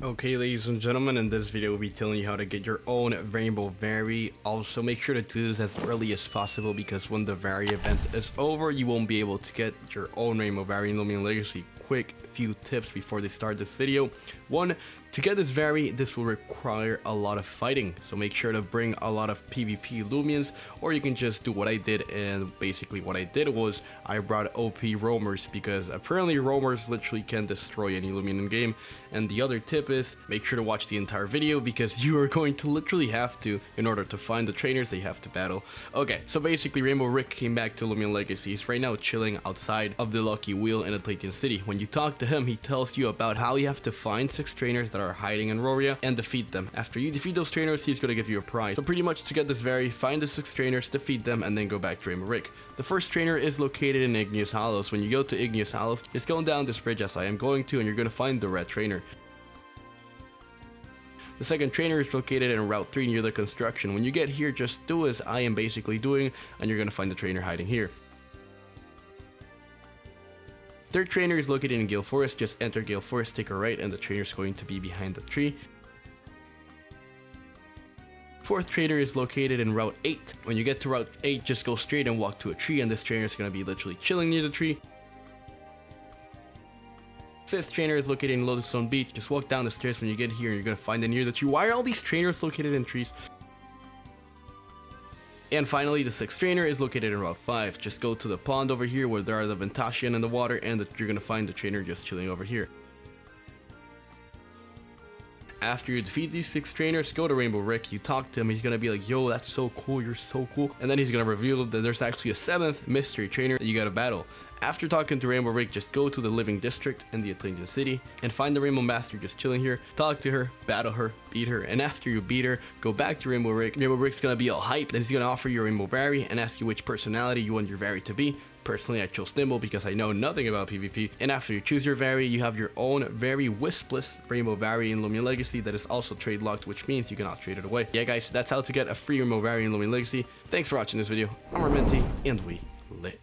Okay ladies and gentlemen, in this video we'll be telling you how to get your own Rainbow Vari. Also make sure to do this as early as possible because when the Vari event is over, you won't be able to get your own Rainbow Vari in Loomian Legacy. Quick few tips before they start this video. One, to get this Vari, this will require a lot of fighting, so make sure to bring a lot of PvP Loomians, or you can just do what I did, and basically what I did was, I brought OP Roamers, because apparently Roamers literally can destroy any Loomian in game, and the other tip is, make sure to watch the entire video, because you are going to literally have to, in order to find the trainers they have to battle. Okay, so basically Rainbow Rick came back to Loomian Legacy, he's right now chilling outside of the Lucky Wheel in Atlantean City. When you talk to him, he tells you about how you have to find six trainers that are hiding in Roria and defeat them. After you defeat those trainers, he's going to give you a prize. So pretty much to get this Vari, find the six trainers, defeat them, and then go back to Rainbow Rick. The first trainer is located in Igneous Hollows. When you go to Igneous Hollows, just go down this bridge as I am going to, and you're going to find the red trainer. The second trainer is located in Route 3 near the construction. When you get here, just do as I am basically doing, and you're going to find the trainer hiding here. Third trainer is located in Gale Forest, just enter Gale Forest, take a right, and the trainer is going to be behind the tree. Fourth trainer is located in Route 8. When you get to Route 8, just go straight and walk to a tree, and this trainer is going to be literally chilling near the tree. Fifth trainer is located in Lodestone Beach. Just walk down the stairs when you get here, and you're going to find it near the tree. Why are all these trainers located in trees? And finally, the sixth trainer is located in Route 5. Just go to the pond over here where there are the Ventasian in the water and the, you're gonna find the trainer just chilling over here. After you defeat these six trainers, go to Rainbow Rick, you talk to him, he's gonna be like, yo, that's so cool, you're so cool. And then he's gonna reveal that there's actually a seventh mystery trainer that you gotta battle. After talking to Rainbow Rick, just go to the Living District in the Atlantean City and find the Rainbow Master just chilling here. Talk to her, battle her, beat her, and after you beat her, go back to Rainbow Rick. Rainbow Rick's gonna be all hyped, then he's gonna offer you a Rainbow Vari and ask you which personality you want your Vari to be. Personally, I chose Nimble because I know nothing about PvP. And after you choose your Vari, you have your own very wispless Rainbow Vari in Loomian Legacy that is also trade locked, which means you cannot trade it away. Yeah, guys, that's how to get a free Rainbow Vari in Loomian Legacy. Thanks for watching this video. I'm Armenti, and we lit.